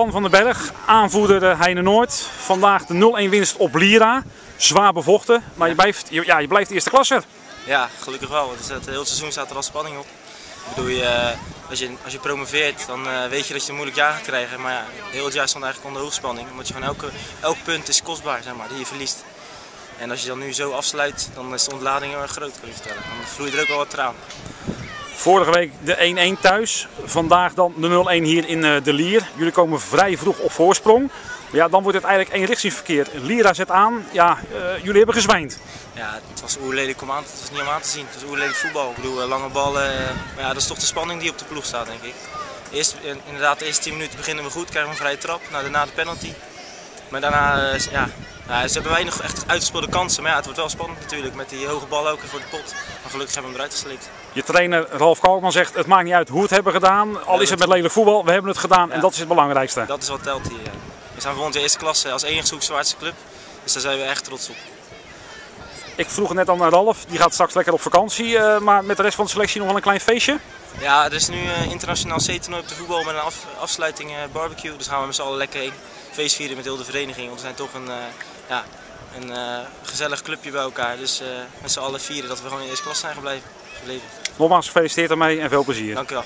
Twan van den Berg, aanvoerder eh, Heine Noord. Vandaag de 0-1 winst op Lira. Zwaar bevochten, maar je blijft, je- ja, je blijft eerste klasse. Ja, gelukkig wel. want Het, het hele seizoen staat er al spanning op. Ik bedoel, je, eh, als, je, als je promoveert, dan eh, weet je dat je een moeilijk jaar gaat krijgen. Maar ja, heel het jaar stond eigenlijk onder hoogspanning. Omdat je gewoon elke, elk punt is kostbaar, zeg maar, die je verliest. En als je dan nu zo afsluit, dan is de ontlading heel erg groot, kan je vertellen. Dan vloeit er ook wel wat traan. Vorige week de 1-1 thuis. Vandaag dan de 0-1 hier in eh, de Lier. Jullie komen vrij vroeg op voorsprong. Ja, dan wordt het eigenlijk eenrichtingsverkeer. Lira zet aan. Ja, eh, jullie hebben gezwijnd. Ja, het was oerlelijk om aan het was niet om aan te zien. Het was oerlelijk voetbal. Ik bedoel, eh, lange ballen. Maar ja, dat is toch de spanning die op de ploeg staat, denk ik. Eerst, inderdaad, de eerste 10 minuten beginnen we goed, krijgen we een vrije trap. Nou, daarna de penalty. Maar daarna, eh, ja, ja, ze hebben weinig echt uitgespeelde kansen. Maar ja, het wordt wel spannend natuurlijk met die hoge bal ook voor de pot. Maar gelukkig hebben we hem eruit geslikt. Je trainer Ralf Kalkman zegt: het maakt niet uit hoe we het hebben gedaan. Al is het met lelijk voetbal, we hebben het gedaan en dat is het belangrijkste. Dat is wat telt hier. ja. We zijn volgend jaar eerste klasse als enige Zwaardse club. Dus daar zijn we echt trots op. Ik vroeg net al aan Ralf, die gaat straks lekker op vakantie. eh, maar met de rest van de selectie nog wel een klein feestje. Ja, er is nu eh, internationaal C-toernooi op de voetbal met een af- afsluiting eh, barbecue. Dus gaan we met z'n allen lekker heen feest vieren met heel de vereniging. Want we zijn toch een, eh, ja, een eh, gezellig clubje bij elkaar. Dus met z'n allen vieren dat we gewoon in eerste klas zijn gebleven. gebleven. Nogmaals gefeliciteerd ermee en veel plezier. Dank u wel.